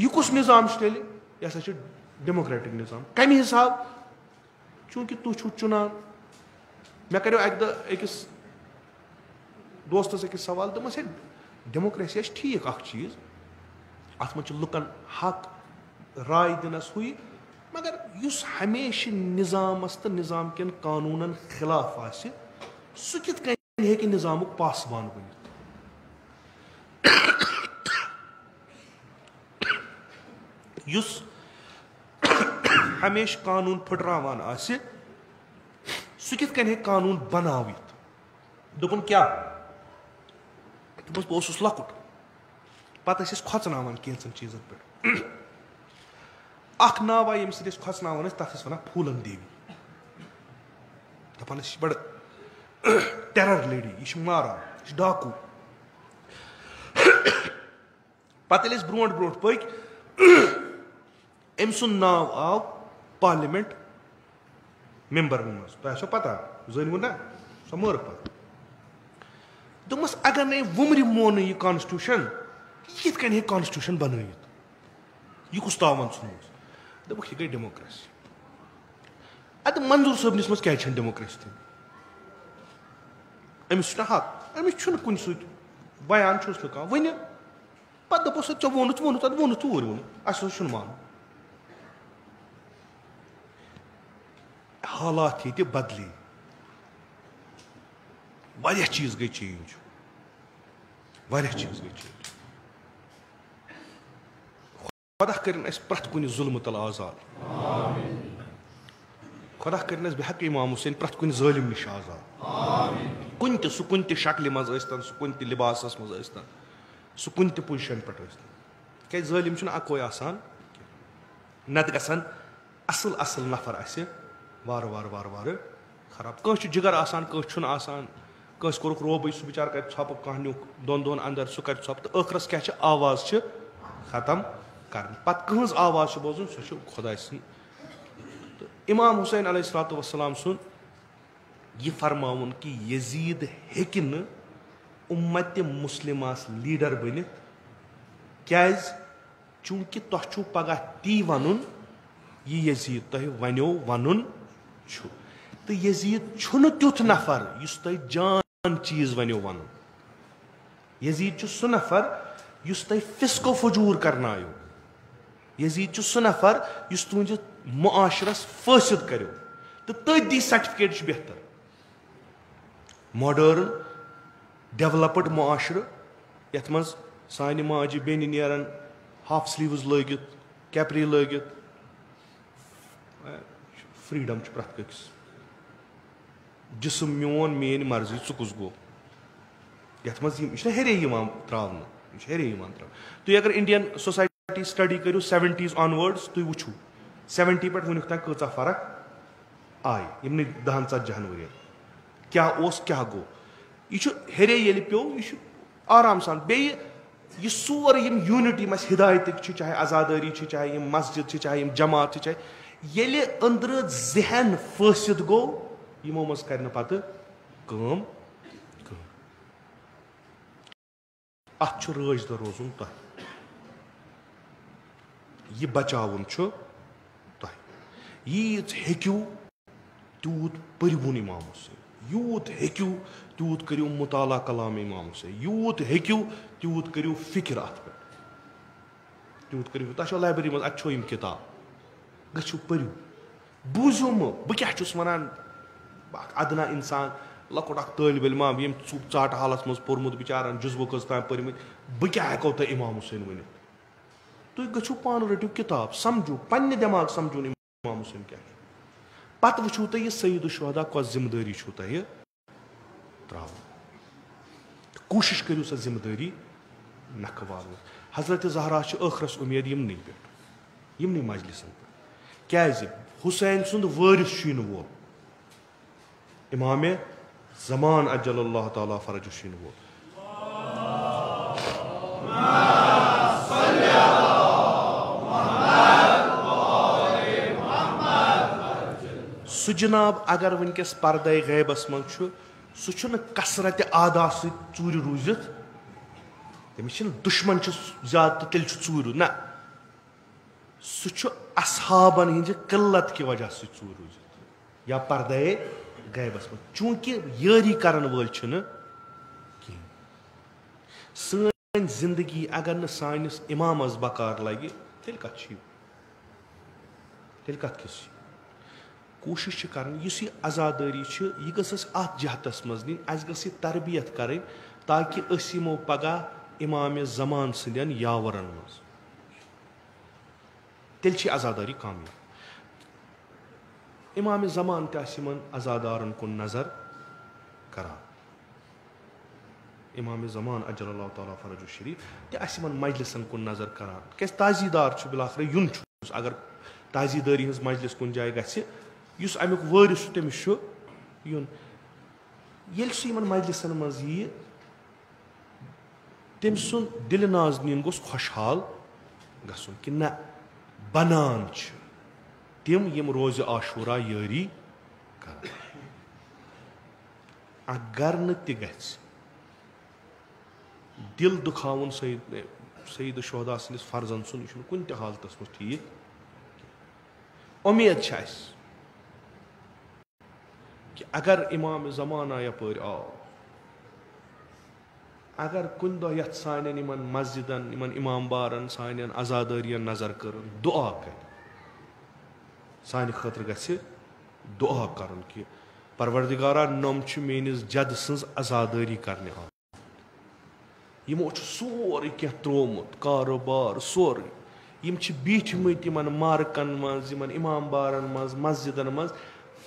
یہ کس نظام تیل یہ ہسا ڈیموکریٹک نظام۔ کمہ حساب؟ چونکہ تھی چھو چنان۔ مے کرو اکہ دہ أکس دوستس أکس سوال دپس ہے ڈیموکریسی ٹھیک اخ چیز ات من لکن حق، رائے دنس ہوئی مگر اس ہمیشہ نظامس تو نظام کن قانون خلاف آس سہ کت کن ہیکہ نظام پاسبان بنت اس ہمیشہ قانون پھٹراوان آسہ، سہ کت کن ہیکہ قانون بناوت دپن کیا دپس بہ اوسس لکٹ پتہ ٲسۍ أسۍ کھۄژناوان کینٛژن چیٖزن پٮ۪ٹھ۔ اکھ ناو آیہِ ییٚمہِ سۭتۍ أسۍ کھۄژناوان ٲسۍ، تتھ ٲسۍ ونان پھوٗلن دیوی۔ دپان ٲسۍ یہِ چھِ بڑٕ ٹیرر لیڈی، یہِ چھِ ماران، یہِ چھِ ڈاکوٗ۔ پتہٕ ییٚلہِ أسۍ برونٛٹھ برونٛٹھ پٔکۍ أمۍ سُنٛد ناو آو پارلِمینٹ ممبرن منٛز تۄہہِ آسیو پتہ زٲنوٕ نا؟ سۄ مٲرٕکھ پتہٕ دوٚپمَس اگر نہٕ أمۍ وُمرِ مونُے یہِ کانسٹیوٗشن یہِ کِتھ کٔنۍ ہیٚکہِ کانسٹیوٗشن بنٲیِتھ یہِ کُس تاوان ژھٕنوس دوٚپُکھ یہِ گٔے ڈیموکریسی اَدٕ منظوٗر صٲبنِس منٛز کیازِ چھنہٕ ڈیموکریسی تھٲومٕژ أمِس چھُنہ حق أمِس چھُنہٕ کُنہِ سۭتۍ بیان چھُس نہٕ کانٛہہ ؤنِو پتہٕ دوٚپُس ژےٚ ووٚنُتھ ووٚنُتھ اَدٕ ووٚنُتھ ژوٗرۍ ووٚنُتھ اَسہِ ہسا چھُنہٕ مانُن حالات ییٚتہِ بدلے واریاہ چیٖز گٔے چینج واریاہ چیٖز گٔے چینج خۄدا کٔرِنۍ اَسہِ پرٛٮ۪تھ کُنہِ ظُلمہٕ تل آزاد. خۄدا کٔرِنۍ اَسہِ بے حق اِمام حُسین پرٛٮ۪تھ کُنہِ ظٲلِم نِش آزاد. کُنہِ تہِ سُہ کُنہِ تہِ شکلہِ منٛز ٲسۍتن سُہ کُنہِ تہِ لِباسس منٛز ٲسۍتن سُہ کُنہِ تہِ پُزِشن پٮ۪ٹھ ٲسۍتن کیازِ ظٲلِم چھُنہٕ اکوے آسان نتہٕ گژھن اَصٕل اَصٕل نفر اَسہِ وارٕ وارٕ وارٕ وارٕ خراب۔ کٲنٛسہِ چھُ جِگر آسان، کٲنٛسہِ چھُنہٕ آسان۔ کٲنٛسہِ کوٚرُکھ روبٕے سُہ بِچار کرِ ژھۄپہٕ، کانٛہہ نیُک دۄن دۄہن اندر سُہ کرِ ژھۄپہٕ تہٕ ٲخرس کیاہ چھِ؟ آواز چھِ ختم کرٕنۍ پتہٕ کٕہٕنٛز آواز چھِ بوزُن؟ سۄ چھِ خۄداے سٕنٛز۔ تہٕ اِمام حُسین علیہ السلاتُ وسلام سُنٛد یہِ فرماوُن کہِ یزیٖد ہیٚکہِ نہٕ اُمتِ مُسلِماس لیٖڈر بٔنِتھ۔ کیازِ؟ چوٗنٛکہِ تۄہہِ چھُو پگاہ تی وَنُن، یہِ یزیٖد تۄہہِ وَنیو وَنُن۔ چھُ تہٕ یزیٖد چھُنہٕ تیُتھ نفر، یُس تۄہہِ جان چیٖز وَنیو وَنُن۔ یزیٖد چھُ سُہ نفر یس یُس تۄہہِ فِسکو فجوٗر کرنایو۔ یزیٖد چھُ سُہ نفر یُس تُہنٛدِس معاشرس فٲصِد کٔرِو تہٕ تٔتھۍ دی سرٹِفکیٹ چھُ بہتر۔ ماڈٲرٕن ڈیولپٕڈ معاشرٕ، یتھ منٛز سانہِ ماجہِ بیٚنہِ نیران ہاف سلیٖوٕز لٲگِتھ، کیپری لٲگِتھ۔ فریٖڈم چھُ پرٛٮ۪تھ أکِس جسم میون، میٲنۍ مرضی ژٕ کُس گوٚو؟ یتھ منٛز یِم، یہِ چھُنہ ہیرے یِوان تراونہٕ، یہِ چھُ ہیرے یِوان تراونہٕ۔ تُہۍ اگر انڈین سوسایٹی سٹڈی کٔرِو سیونٹیٖز آنوٲڈٕس تُہۍ وٕچھِو سیونٹی پٮ۪ٹھ وُنیُک تام کۭژاہ فرق آیہِ یِمنٕے دہن ژتجی ہن ؤرۍ ین کیاہ اوس، کیاہ گوٚو؟ یہِ چھُ ہیرے ییٚلہِ پیوٚو، یہِ چھُ آرام سان۔ بیٚیہِ یہ سورُے یِم یوٗنِٹ یِم اَسہِ ہِدایتٕکۍ چھِ، چاہے آزادٲری چھِ، چاہے یِم مسجد چھِ، چاہے یِم جماعت چھِ، چاہے ییٚلہِ أنٛدرٕ ذہن فٲصِد گوٚو، یِمو منٛز کرِ نہٕ پتہٕ کٲم اتھ چھُ رٲچھ دہ روزُن تۄہہِ۔ یہِ بچاوُن چھُ تۄہہِ۔ ییٖژ ہیٚکِو تیوٗت پٔرۍوُن اِمام حُسین یوٗت ہیٚکِو تیوٗت کٔرِو مُطالعہ کلام اِمام حُسین یوٗت ہیٚکِو تیوٗت کٔرِو فِکر اتھ پٮ۪ٹھ۔ تیوٗت کٔرِو، تۄہہِ چھو لایبرری منٛز، اتہِ چھو یِم کِتاب۔ گٔژھِو پٔرِو بوٗزِو مہٕ بہٕ کیاہ چھُس ونان ادنا انسان لۄکُٹ اکھ طٲلبہِ علما ییٚمۍ ژوٚپ ژاٹہٕ حالس منٛز پوٚرمُت بِچارن جُزوٕ کٔژ تام پٔرمٕتۍ بہٕ کیاہ ہٮ۪کو تۄہہِ اِمام حُسین ؤنِتھ تُہۍ گٔژھِو پانہٕ رٔٹِو کِتاب سمجھو پننہِ دٮ۪ماغ سمجھوُن اِمام حُسین کیاہ چھُ پتہٕ وٕچھِو تُہۍ یہِ سعید الشودا کۄس ذِمہٕ دٲری چھُو تۄہہِ تراوُن کوٗشِش کٔرِو سۄ ذِمہٕ دٲری نکھٕ حضرت زہرا چھِ ٲخرس اُمید یِمنٕے پٮ۪ٹھ یِمنٕے مجلسن پٮ۪ٹھ کیازِ حُسین سُنٛد وٲرِس چھُ یِنہٕ وول اِمامے زمان اجل اللہ تعالیٰ فرج شیٖن وول سُہ جِناب اگر وٕنکیٚس پردے غیبس منٛز چھُ سُہ چھُنہٕ کثرتِ آدا سۭتۍ ژوٗرِ روٗزِتھ تٔمِس چھِنہٕ دُشمن چھُ زیادٕ تہٕ تیٚلہِ چھُ ژوٗرِ نہ سہ اصحابن ہند قلت کی وجہ سور روزت یا پردے غیبس من چونکہ یری کرن ول کی سن زندگی اگر ن سانس امامس بکار لگہ تیل کت تیل کت کس کوشش کرن اس یہ آزاداری یہ گھس ات جہتس مز نین اس گھ یہ تربیت کریں تاکہ اس یمو پگہ امام زمان سندین یاورن مز تیل آزاداری کامیاب امام زمان تمن ازادارن کن نظر کران امام زمان اجل اللہ تعالیٰ فرج الشریف تہ مجلسن کن نظر کران کیاز تازی دار بلاخر یون اگر تازی داری ہز مجلس کن جائے گھس امیک وارث تمس یون۔ یل سہ مجلسن مز یہ تم سن دل نازنین گوس خوشحال گھن کہ نہ بنان تم یم روز عاشورہ یاری کر۔ اگر نہ گژھِ۔ دل دکھاون سعید سعید شہدا سندس فرزن سن یہ کن تہ حالتس مز ٹھیک۔ امید کہ اگر امام زمانہ یپر آو۔ اگر کن دہ یت سان مسجدن امام بارن سان آزادارین نظر کر دعا کر سانہ خاطر گژھِ دعا کرن کہ پروردگارا نم میٲنِس جد سٕنٛز آزادٲری کرنہِ آمٕتۍ یمو سورُے کینٛہہ ترٛوومُت کاروبار سورُے یِم چھِ بیٖٹھمٕتۍ مارکن منٛز یِمن اِمام بارن منٛز مسجدن منٛز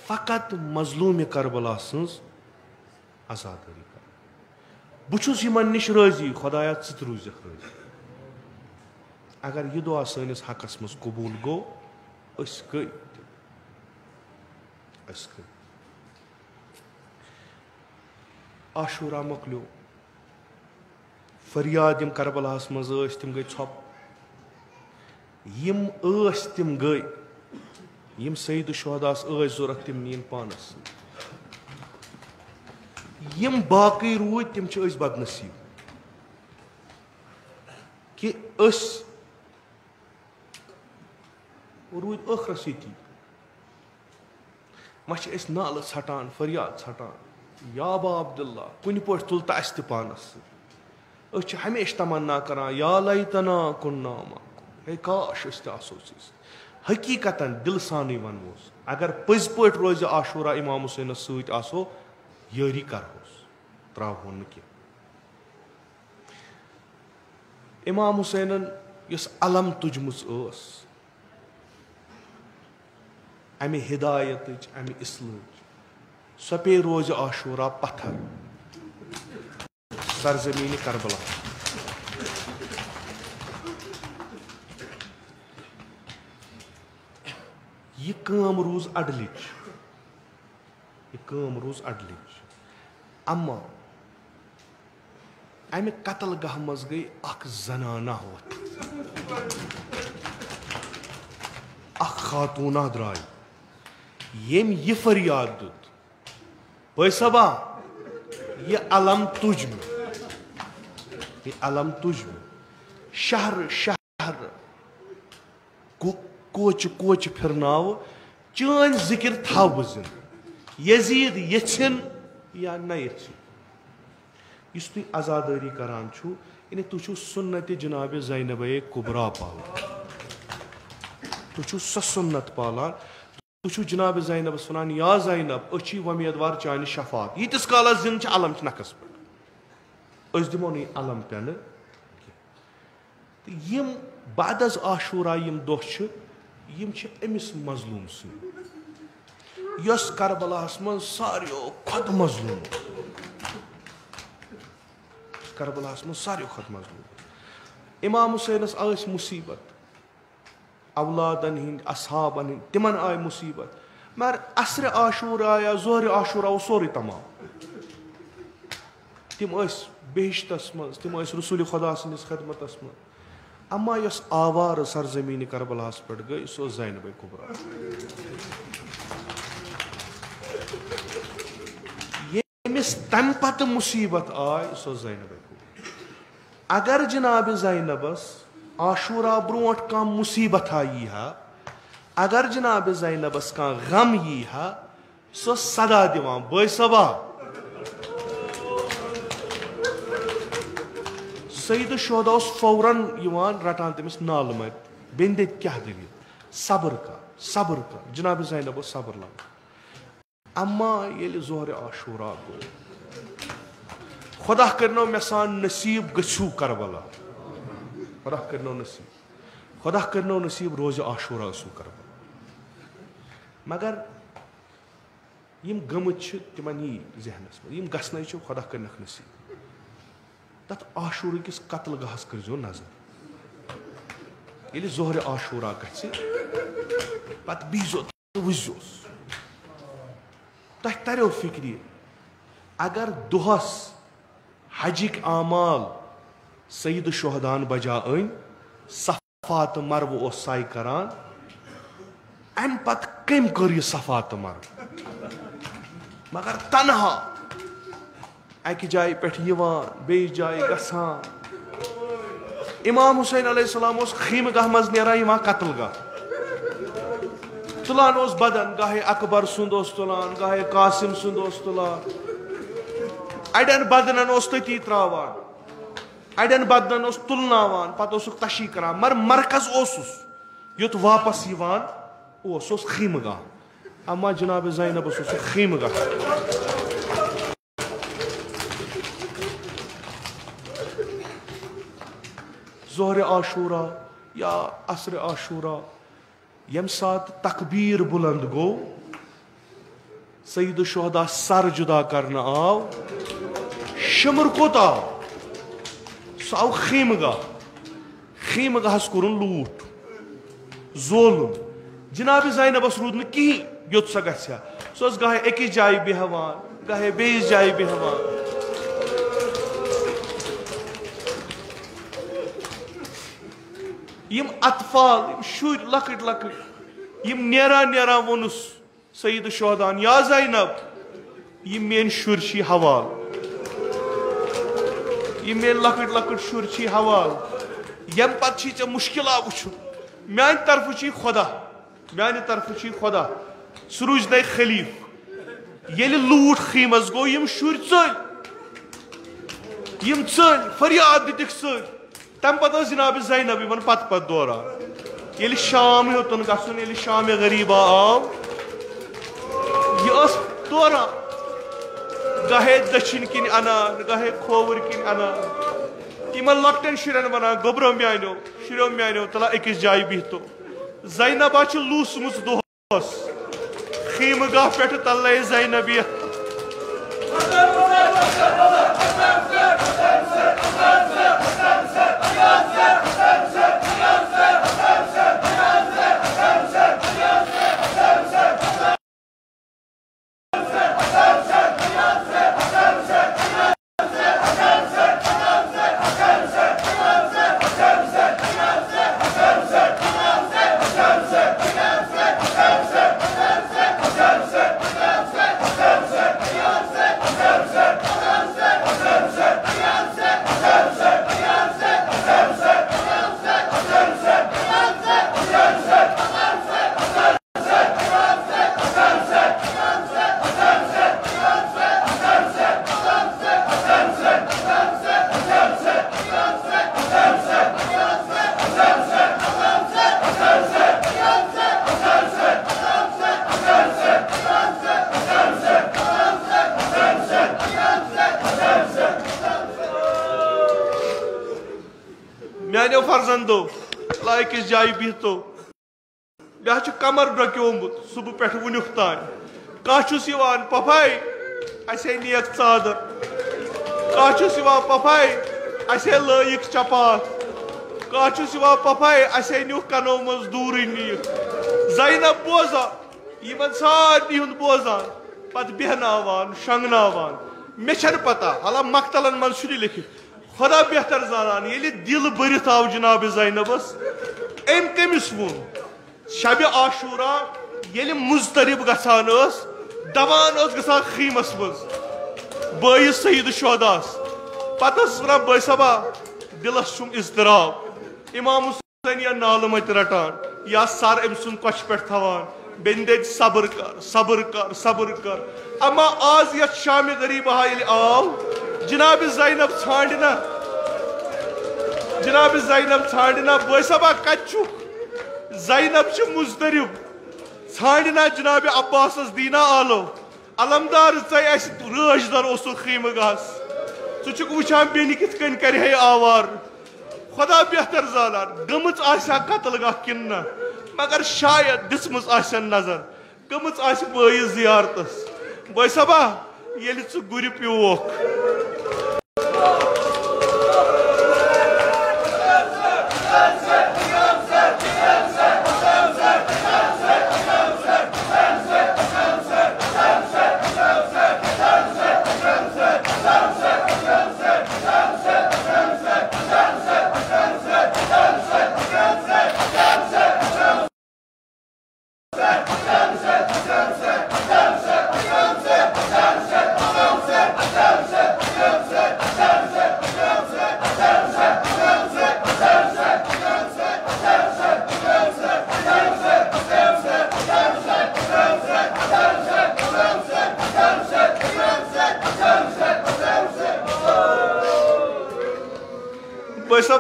فقط مظلوٗمہِ کربلا سٕنٛز آزادٲری کران بہٕ چھُس یِمن نِش رٲضی خۄدایا ژٕ تہِ روٗزِکھ رٲضی اگر یہِ دعا سٲنِس حقس منٛز قبوٗل گوٚو أسۍ گٔے أسۍ گٔے عاشورہ مۄکلیو فریاد یم کربلاہس مز ٲسۍ تِم گٔے ژھۄپ یم ٲسۍ تِم گٔے یم سعید شہداس ٲسۍ ضوٚرتھ تِم نِیِن پانس سۭتۍ یم باقٕے روٗدۍ تِم چھِ أسۍ بدنصیٖب۔ کہِ أسۍ روٗدۍ ٲخرس ییٚتی وۄنۍ چھِ أسۍ نالہٕ ژھٹان، فریاد ژھٹان۔ یا با عبداللہ، کُنہِ پٲٹھۍ تُل تہٕ اَسہِ تہِ پانس۔ سۭتۍ أسۍ چھِ ہمیشہٕ تمنا کران، یا لے تنا کُن۔ ناما ہے کاش أسۍ تہِ آسو ژٕ حقیٖقتن دِلہٕ سانٕے ونوس اگر پٔزۍ پٲٹھۍ روزِ عاشورہ امام حُسینس سۭتۍ آسو یٲری کرہوس تراوہون نہٕ کینٛہہ امام حُسینن یۄس علم تُجمٕژ ٲس امہِ ہدایتٕچ امہِ اِسلٲمٕچ سۄ پیٚیہِ روزِ عاشورہ پتھر سرزمیٖنہِ کربلا یہِ کٲم روٗز اڈلٕچ یہِ کٲم روٗز اڈلٕچ اما امہِ قتل گاہ منٛز گٔے اکھ زنانہ وۄتھ اکھ خاتوٗنا درٛاے ییٚمۍ یہِ فریاد دیُت بٲے صٲبا یہِ علم تُج مےٚ یہِ علم تُج مےٚ شہرٕ شہرٕ۔ کوچہِ کوچہِ پھِرناوٕ چٲنۍ ذِکِر تھاو بہٕ زِندٕ یزیٖد یژھِن یا نہ یژھِن یُس تُہۍ آزادٲری کران چھُو یعنی تُہۍ چھِو سُنتہِ جِنابِ زینبے کُبرا پالان۔ تُہۍ چھِو سۄ سُنت پالان۔ تُہۍ چھِو جِنابِ زینبس وَنان یا زینب أسۍ چھِ وۄمیدوار چانہِ شفات ییٖتِس کالس زِندٕ چھِ علم چھِ نکھس پٮ۪ٹھ أسۍ دِمو نہٕ یہِ علم پٮ۪نہٕ کینٛہہ۔ تہٕ یِم بادس عاشورہ یِم دۄہ چھِ، یِم چھِ أمِس مظلوٗم سٕنٛدۍ یۄس کربلاہس منٛز ساروِیو کھۄتہٕ مظلوٗم. کربلاہس منٛز ساروی کھۄتہٕ مظلوٗم. اِمام حُسینس ٲسۍ مُصیٖبت. اولادن ہٕنٛدۍ اصحابن ہٕنٛدۍ تِمن آیہِ مُصیٖبت. مگر اصرِ عاشورہ یا ظورِ عاشورہ اوس سورُے تمام. تِم ٲسۍ بیشتس منٛز تِم ٲسۍ رسوٗلِ خۄدا سٕنٛدِس خدمتس منٛز اما یۄس آوارٕ سرزمیٖنہِ کربلاہس پٮ۪ٹھ گٔے سۄ ٲس زینبے ییٚمِس تمہِ پتہٕ مُصیٖبت آے سۄ ٲس زینبے کُبرا اگر جِنابِ زینبس آشورا برونٹ کم مصیبت یی ہا اگر جناب زینبس کان غم یی ہا سو صدا دیوان بٲے صبا سعید شہدا اس فوراً یوان رٹان تمس نال مت بین دت کیا دلیل صبر کا صبر کا جناب زینب اوس صبر لگ اما ییٚلہِ ظہرِ عاشورا گوٚو خۄدا کٔرنو مےٚ سان نصیٖب گٔژھِو کربلا. خۄدا کٔرنو نصیٖب. خۄدا کٔرنو نصیٖب روزِ عاشورا ٲسِو کربلا. مگر یِم گٔمٕتۍ چھِ تِمن یی ذہنس منٛز یِم گژھنَے چھِ خۄدا کٔرنکھ نصیٖب. تتھ عاشورٕکِس قتل گاہس کٔرزیٚو نظر. ییٚلہِ ظہرِ عاشورا گژھِ پتہٕ بِہزیٚو تہٕ وٕچھزیوس تۄہہِ تریو فِکرِ اگر دۄہس حجِک اعمال سعید شہدان بجا أنۍ صفا تہٕ مربہٕ اوس ساے کران امہِ پتہٕ کٔمۍ کٔر یہِ صفا تہٕ مربہٕ مگر تنہا اکہِ جایہِ پٮ۪ٹھ یِوان بیٚیِس جایہِ گژھان امام حُسین علیہ السلام اوس خیٖمہٕ گاہ منٛز نیران یِوان قتل گاہ۔ تُلان اوس بدن گاہے اکبر سُنٛد اوس تُلان گاہے قاسم سُنٛد اوس تُلان اڑٮ۪ن بدنن اوس تٔتی تراوان اڑٮ۪ن بدنن اوس تُلناوان پتہٕ اوسُکھ تشی کران مگر مرکز اوسُس یوٚت واپس یِوان اوس سُہ اوس خیٖمہٕ گاہ اما جناب زینبس اوس سُہ خیٖمہٕ گاہ ظہرِ عاشورا یا عصرِ عاشورا ییٚمہِ ساتہٕ تقبیٖر بُلنٛد گوٚو سعید سر جُدا کرنہٕ آو شِمر کوٚت آو سُہ آو خیٖمہٕ گاہ خیٖمہٕ گاہس کوٚرُن لوٗٹھ زولُن جناب زینبس روٗد نہٕ کِہینۍ یوٚت سۄ گژھِ ہا سۄ ٲس گاہے أکِس جایہِ بیٚہوان گاہے بیٚیِس جایہِ بیٚہوان یِم اطفال، یِم شُرۍ لۄکٕٹۍ لۄکٕٹۍ یِم نیران نیران ووٚنُس سعید شہدان، یا زینب، یِم میٲنۍ شُرۍ چھی حوال، یِم میٲنۍ لۄکٕٹۍ لۄکٕٹۍ شُرۍ چھی حوال ییٚمہِ پتہٕ چھی ژےٚ مُشکِلات وٕچھُن میانہِ طرفہٕ چھی خۄدا میانہِ طرفہٕ چھی خۄدا سُہ روٗزۍ نَے خلیٖف ییٚلہِ لوٗٹھ خیٖمس گوٚو یِم شُرۍ ژٔلۍ، یِم ژٔلۍ، فریاد دِتِکھ ژٔلۍ۔ تمہِ پتہٕ ٲس جناب زینب یِمن پتہٕ پتہٕ دوران ییٚلہِ شام ہیوٚتُن گژھُن ییٚلہِ شامہِ غریٖبا آو یہ دوران گاہے دچھِنۍ کِنۍ انان گاہے کھووٕرۍ کِنۍ انان یِمن لۄکٹٮ۪ن شُرٮ۪ن ونان گوٚبرو میانیو شُرٮ۪و میانیو تلہ أکِس جایہِ بِہتو زینبا چھِ لوٗسمٕژ دۄہس خیٖمہٕ گاہ پٮ۪ٹھٕ تلے زینبیہ ڈۄکیومُت صبح پٮ۪ٹھ وُنیُک تانۍ کانٛہہ چھُس یِوان پۄپھاے اَسے نِیَکھ ژادر کانٛہہ چھُس یِوان پۄپھاے اَسے لٲیِکھ چپاتھ کانٛہہ چھُس یِوان پۄپھاے اَسے نیوٗکھ کنو منٛز دوٗرٕے نِیِکھ زینب بوزان یِمن سارنٕے ہُنٛد بوزان پتہٕ بیٚہناوان شۄنٛگناوان مےٚ چھنہٕ پتہ حالا مکتلن منٛز چھُ نہٕ لیکھِتھ خۄدا بہتر زانان ییٚلہِ دِل بٔرِتھ آو جناب زینبس أمۍ کٔمِس ووٚن شبِ عاشورا ییٚلہِ مُضطرب گژھان ٲس دوان ٲس گژھان خیٖمس منٛز بٲیِس سعید شوداس پتہٕ ٲسٕس ونان بٲے صبا دِلس چھُم اضطراب امام حسین یا نالہ مت رٹان یا سر ام سن کچھ پہ تھوان بین دج صبر کر صبر کر صبر کر اما آز یت شام غریب یل آو جناب زینب ژھانڈنا جناب زینب ژھانڈنا بٲے صٲبا کتہِ چھُکھ زینب چھِ مُزدرِب ژھانڈنا جناب عباسس دینا آلو علمدار ژے اَسہِ رٲچھ در اوسُکھ خیمہٕ گاہس ژٕ چھُکھ وٕچھان بیٚنہِ کِتھ کٔنۍ کرِ ہے آوار خدا بہتر زانان گٔمٕژ آسیا قتل گاہ کِنہٕ نہ مگر شاید دِژمٕژ آسن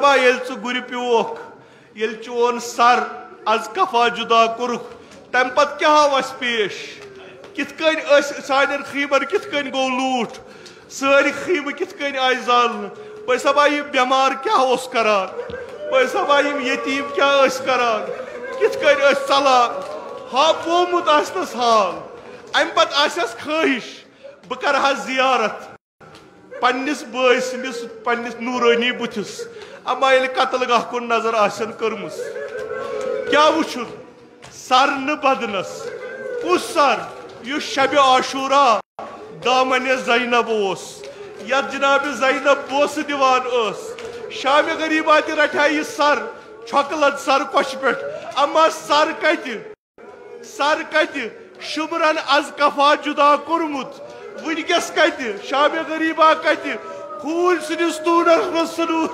نظر ییٚلہِ ژٕ گُرِ ییٚلہِ چون سر از کفا جُدا کوٚرُکھ تمہِ پتہٕ کیٛاہ آو اَسہِ پیش کِتھ کٔنۍ ٲسۍ سانٮ۪ن خیٖمن کِتھ کٔنۍ گوٚو لوٗٹھ سٲری خیٖمہٕ کِتھ کٔنۍ آیہِ زالنہٕ بٲے صٲبا یہِ بٮ۪مار کیٛاہ اوس کران بٲے یِم یتیٖم کیٛاہ ٲسۍ کران کِتھ کٔنۍ ٲسۍ ژلان ہا پومُت آسنس حال امہِ پتہٕ آسٮ۪س خٲہِش بہٕ کرٕ ہا زِیارت پننس بٲے سٕنٛدِس پننس نوٗرٲنی بُتھِس، اما ییٚلہِ قتل گاہ کُن نظر آسن کٔرمٕژ، کیٛاہ وٕچھُن؟ سر نہٕ بدنس۔ کُس سر، یُس شبِ عاشوٗرا دامنہِ زینب اوس۔ یتھ جناب زینب بوسہٕ دِوان ٲس شامہِ غریٖبا تہِ رٹہِ یہِ سر چھۄکہٕ سر کۄچھِ پٮ۪ٹھ۔ اما سر کتہِ؟ سر کتہِ؟ شُمرن از کفا جُدا کوٚرمُت۔ وٕنکیٚس کتہِ؟ شامہِ غریٖبا کتہِ؟ خوٗن سٕنٛدِس توٗنس منٛز سنوٗ۔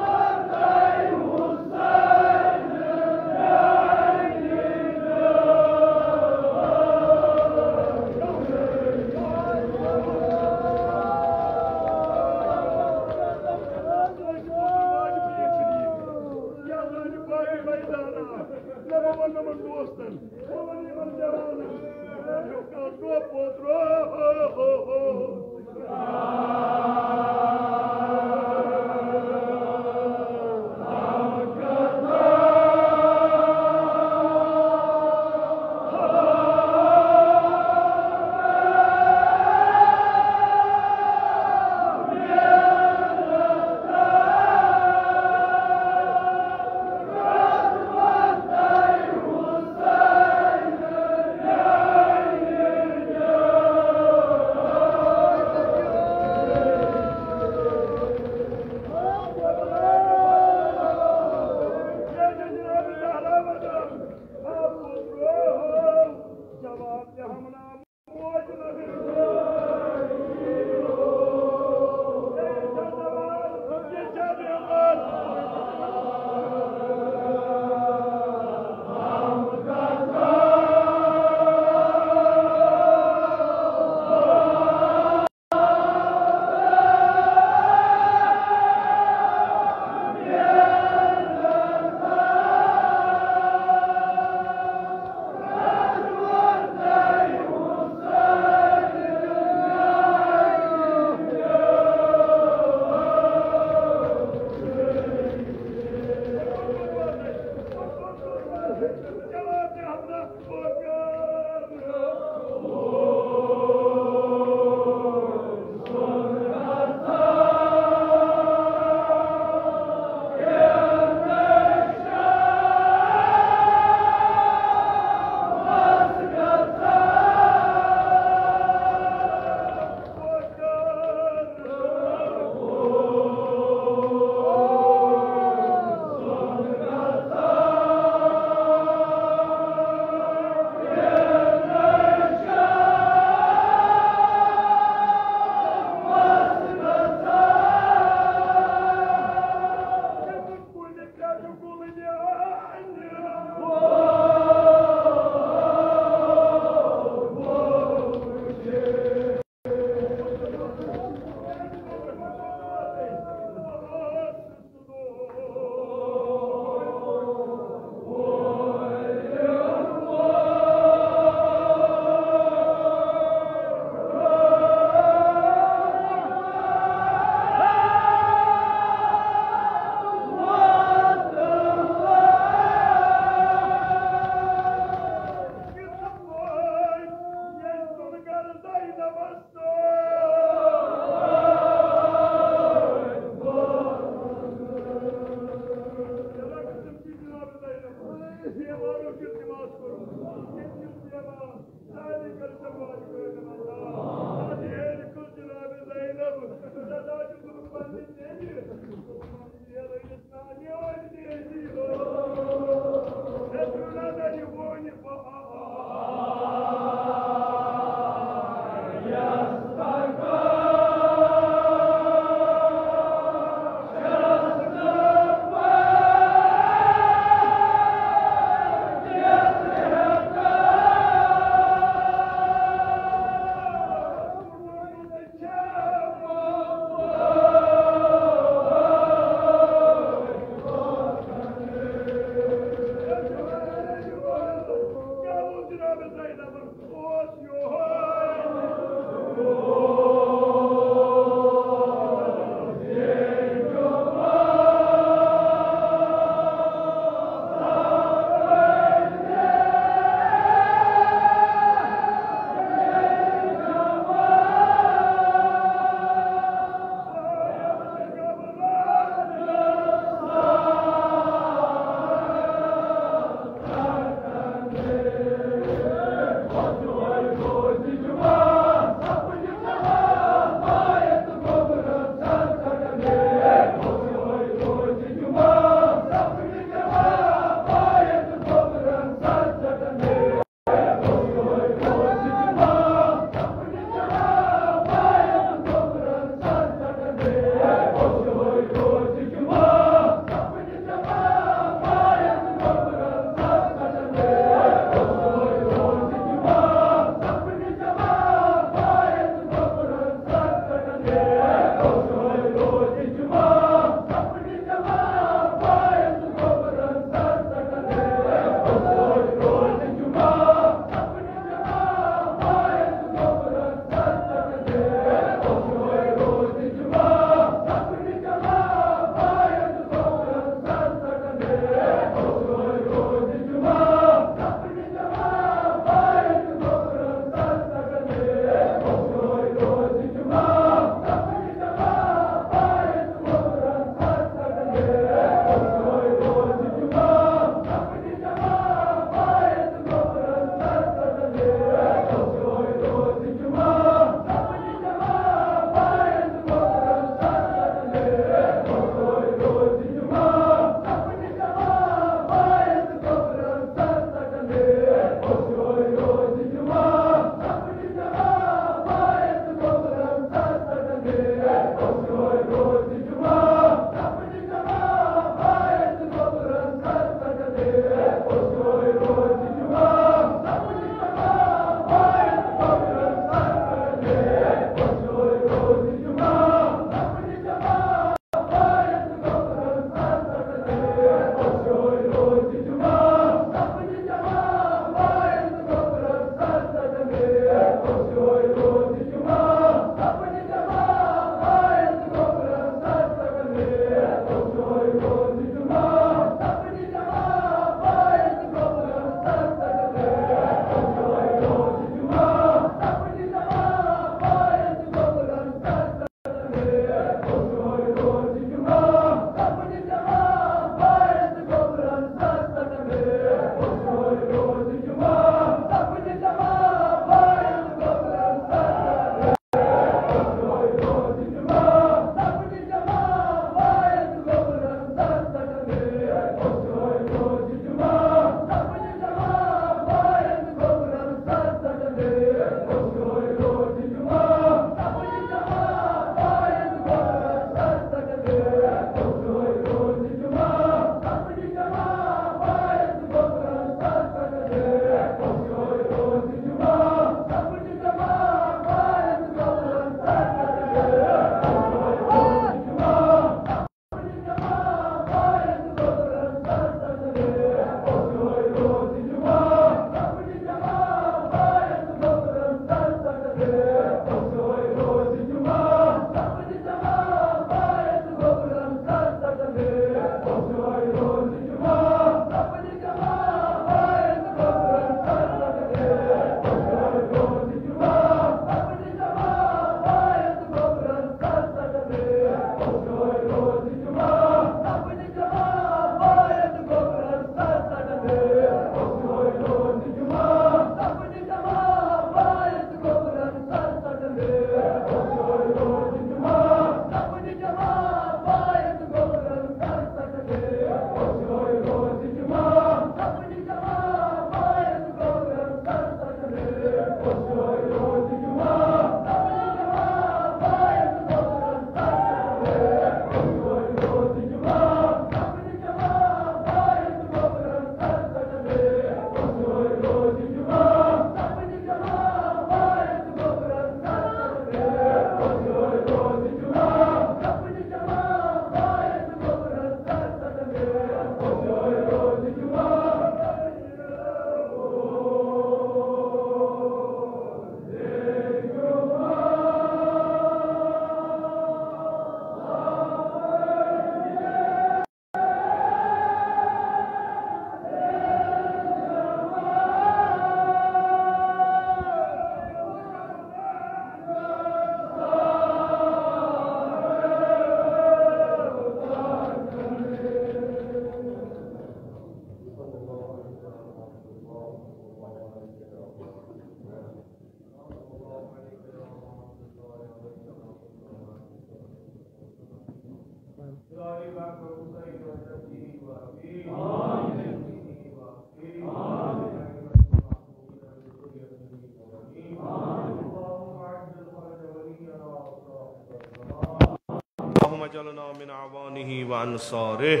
اللهم من عوانه وانصاره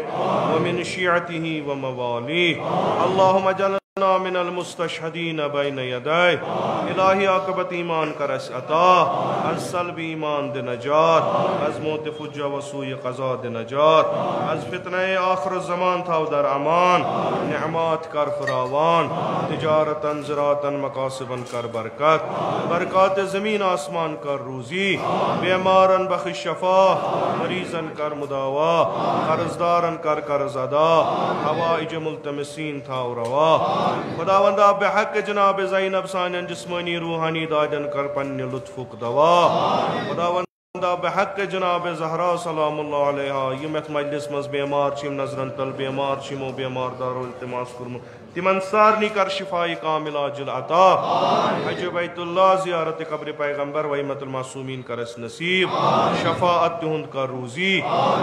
ومن شيعته ومواليه اللهم اجعلنا من المستشهدين بين يديه الهی عاقبت ایمان کر اس عطا. از سلب ایمان د نجات. از موت فجا و سوی قضا د نجات. از فتنه آخر الزمان تھاو در امان. نعمات کر فراوان. تجارتا، زراعتا مقاصبا کر برکت. برکات زمین آسمان کر روزی. بیمارن بخش شفا. مریضن کر مداوا. قرضدارن کر قرض ادا. حوائج ملتمسین تھاو روا. خداوندا بحق جناب زینب سانن جسمانی روحانی دادن کر پن لطفک دوا۔ خداوندا بحق جناب زہرا سلام اللہ علیہا۔ یم ات مجلس مز بیمار چیم نظرن تل بیمار چیمو بیمار دارو التماس کرمو تمن سارنی کر شفائی کامل عاجل عطا حج بیت اللہ زیارت قبر پیغمبر ویمت المعصومین کر اس نصیب. شفاعت تہند کر روزی.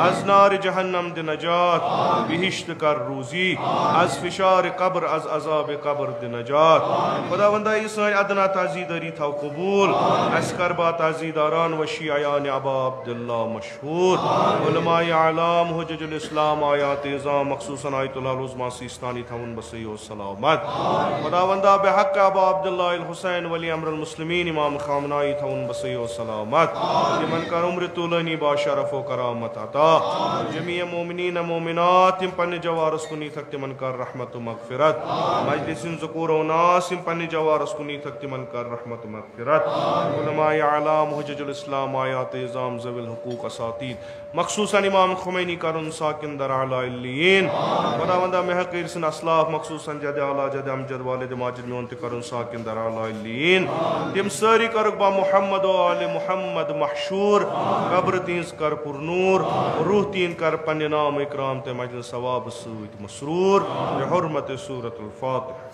از نار جہنم دی نجات. بہشت کر روزی. از فشار قبر از عذاب قبر دی نجات. خدا وندہ سن ادنا تعزیداری تھا قبول. اس کربا تعزیداران و شیعیان ابا عبداللہ مشہور. علماء اعلام حجج الاسلام آیات ازام مخصوصا آیت اللہ العظمہ سیستانی تھا ان بسی و سلامت۔ خداوندہ بحق ابا عبداللہ الحسین ولی امر المسلمین، امام خامنائی تھا، ان بسی و سلامت۔ لمن کر عمر طولنی با شرف و کرامت عطا۔ جمیع مومنین مومنات پن جوارس کنی تھک تمن کر رحمت و مغفرت۔ مجلس ذکور و ناس تم پن جوارس کنی تھک تمن کر رحمت و مغفرت۔ علماء اعلام، حجج الاسلام، آیات ازام زوی الحقوق، اساتید۔ مخصوصا امام خمینی کرن ساکن در اعلی اللیین خداوندہ محقیر سن اسلاف، مخصوصا جد اعلی، جد امجد والد ماجد میون تہ کرن ساکن در اعلی اللیین تم ساری کرک با محمد و آل محمد محشور، قبر تینز کر پر نور، روح تین کر پنہ نام اکرام تے مجل ثواب سوت مسرور۔ بحرمت سورة الفاتح۔